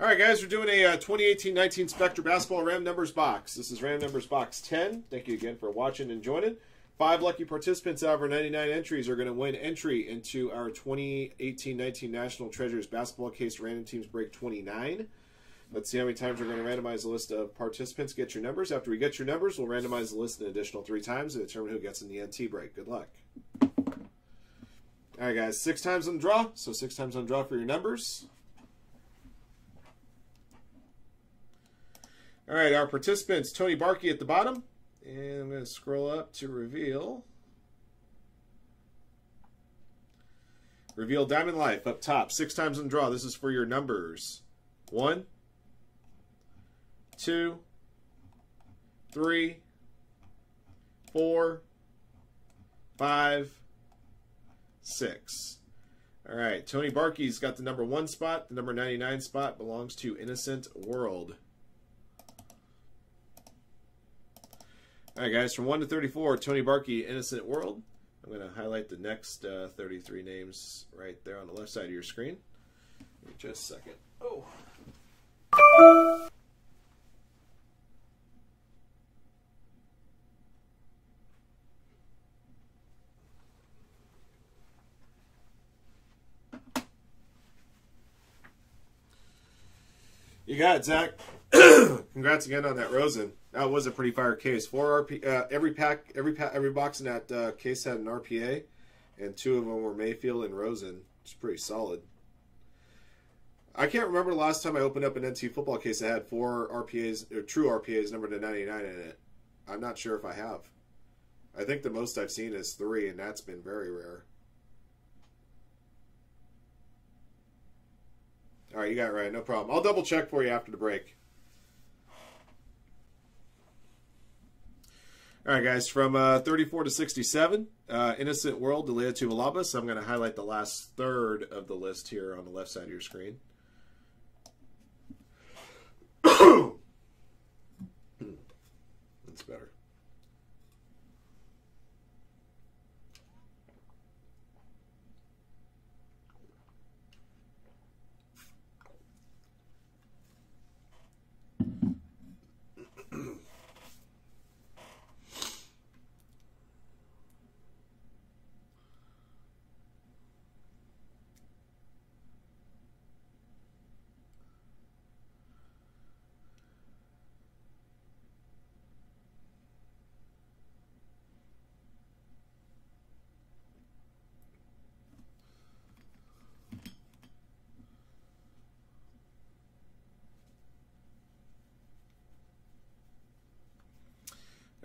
All right, guys, we're doing a uh, 2018-19 Spectra Basketball Ram Numbers box. This is Ram Numbers box 10. Thank you again for watching and joining. Five lucky participants out of our 99 entries are going to win entry into our 2018-19 National Treasures Basketball Case Random Teams Break 29. Let's see how many times we're going to randomize the list of participants. Get your numbers. After we get your numbers, we'll randomize the list an additional three times and determine who gets in the NT break. Good luck. All right, guys, six times on the draw. So six times on the draw for your numbers. All right, our participants, Tony Barkey at the bottom. And I'm going to scroll up to reveal. Reveal Diamond Life up top, six times on draw. This is for your numbers. One, two, three, four, five, six. All right, Tony Barkey's got the number one spot. The number 99 spot belongs to Innocent World. All right, guys, from 1 to 34, Tony Barkey, Innocent World. I'm going to highlight the next uh, 33 names right there on the left side of your screen. Give me just a second. Oh. You got it, Zach. Congrats again on that Rosen. That was a pretty fire case. Four RP, uh, every pack, every every box in that uh, case had an RPA, and two of them were Mayfield and Rosen. It's pretty solid. I can't remember the last time I opened up an NT football case that had four RPAs, or true RPAs numbered to 99 in it. I'm not sure if I have. I think the most I've seen is three, and that's been very rare. All right, you got it right. No problem. I'll double check for you after the break. All right, guys, from uh, 34 to 67, uh, Innocent World, Delia So I'm going to highlight the last third of the list here on the left side of your screen. That's better.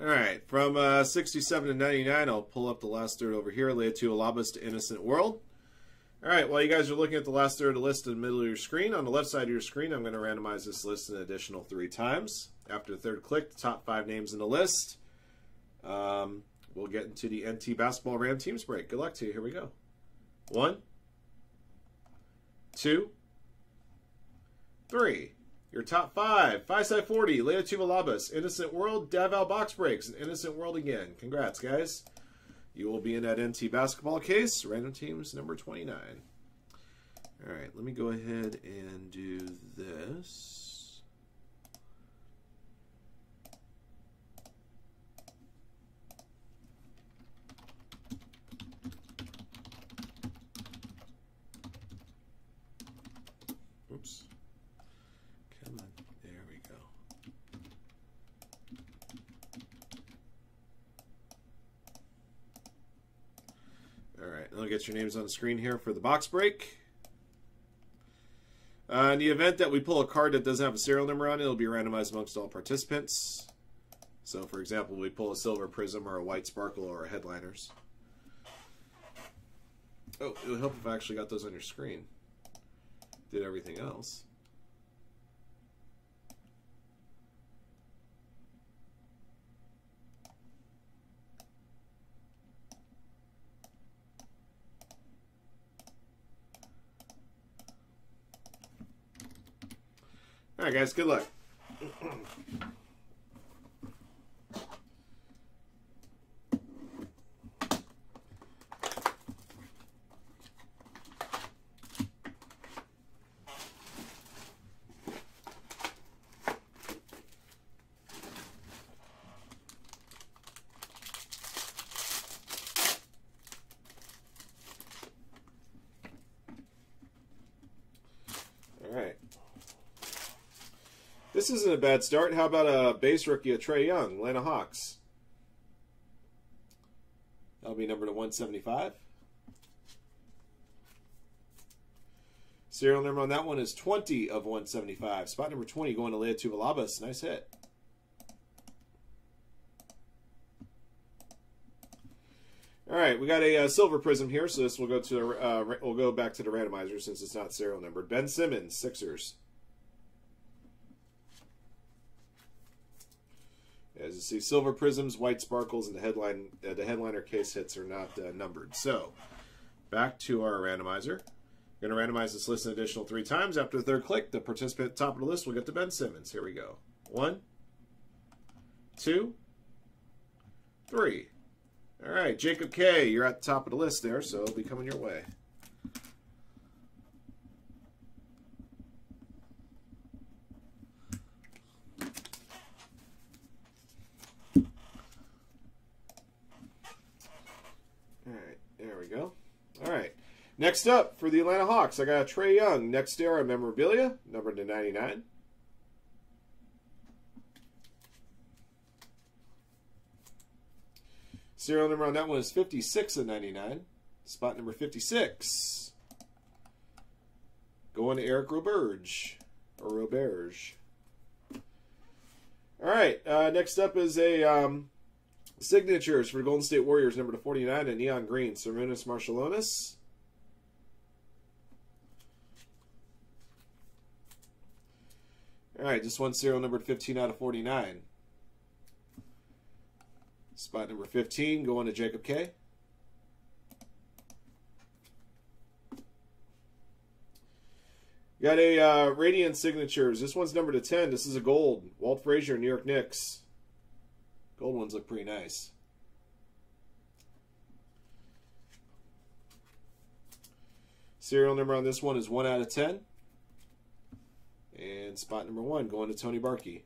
All right, from uh, 67 to 99, I'll pull up the last third over here. It to Alabas to Innocent World. All right, while you guys are looking at the last third of the list in the middle of your screen, on the left side of your screen, I'm going to randomize this list an additional three times. After the third click, the top five names in the list. Um, we'll get into the NT Basketball Ram Teams break. Good luck to you. Here we go. One, two, three. Your top five, Five Side 40, Leo Tuvalabas, Innocent World, Davao Box Breaks, and Innocent World again. Congrats, guys. You will be in that NT basketball case, random teams number 29. All right, let me go ahead and do this. Oops. Come on. There we go. All right, I'll get your names on the screen here for the box break. Uh, in the event that we pull a card that doesn't have a serial number on it, it'll be randomized amongst all participants. So, for example, we pull a silver prism or a white sparkle or a headliners. Oh, it would help if I actually got those on your screen. Did everything else. All right, guys. Good luck. This isn't a bad start. How about a base rookie, a Trae Young, Atlanta Hawks? That'll be number to 175. Serial number on that one is 20 of 175. Spot number 20 going to Leah Tuvalabas. Nice hit. All right, we got a uh, silver prism here, so this will go to the, uh, we'll go back to the randomizer since it's not serial numbered. Ben Simmons, Sixers. As you see, silver prisms, white sparkles, and the headline uh, the headliner case hits are not uh, numbered. So, back to our randomizer. We're Going to randomize this list an additional three times. After the third click, the participant top of the list will get to Ben Simmons. Here we go. One, two, three. All right, Jacob K, you're at the top of the list there, so it'll be coming your way. All right, there we go. All right. Next up for the Atlanta Hawks, I got a Trae Young, Next Era Memorabilia, number to 99. Serial number on that one is 56 of 99. Spot number 56. Going to Eric Roberge. Or Roberge. All right. Uh, next up is a um, signatures for Golden State Warriors, number to 49 in neon green. Sarunas Marciulionis. All right, just one serial number 15 out of 49. Spot number 15 going to Jacob K. Got a uh, Radiant Signatures. This one's number to 10. This is a gold. Walt Frazier, New York Knicks. Gold ones look pretty nice. Serial number on this one is 1 out of 10. And spot number 1 going to Tony Barkey.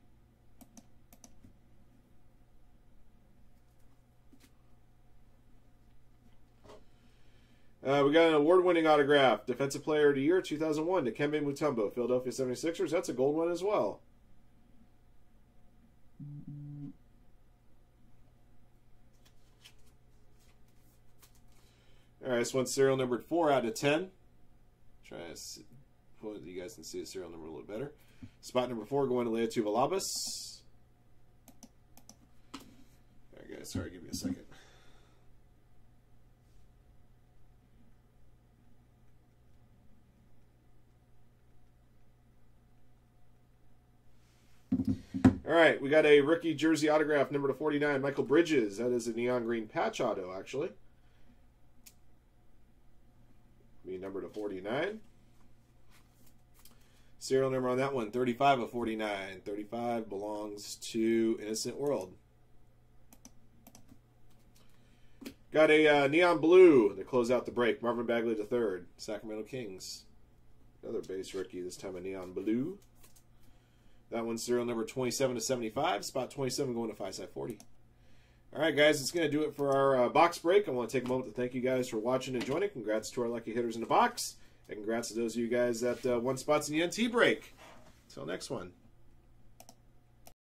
Uh, we got an award-winning autograph, Defensive Player of the Year 2001, Dikembe Mutombo, Philadelphia 76ers. That's a gold one as well. All right, this one's serial numbered 4 out of 10. Try to you guys can see the serial number a little better. Spot number 4 going to Leah Tuvalabas. All right, guys, sorry, give me a second. All right, we got a rookie jersey autograph, number to 49, Mikal Bridges. That is a neon green patch auto, actually. Be number to 49. Serial number on that one, 35 of 49. 35 belongs to Innocent World. Got a uh, neon blue to close out the break. Marvin Bagley third, Sacramento Kings. Another base rookie, this time a neon blue. That one's serial number 27 to 75. Spot 27 going to 5 side 40. All right, guys, it's going to do it for our uh, box break. I want to take a moment to thank you guys for watching and joining. Congrats to our lucky hitters in the box. And congrats to those of you guys that uh, won spots in the NT break. Until next one.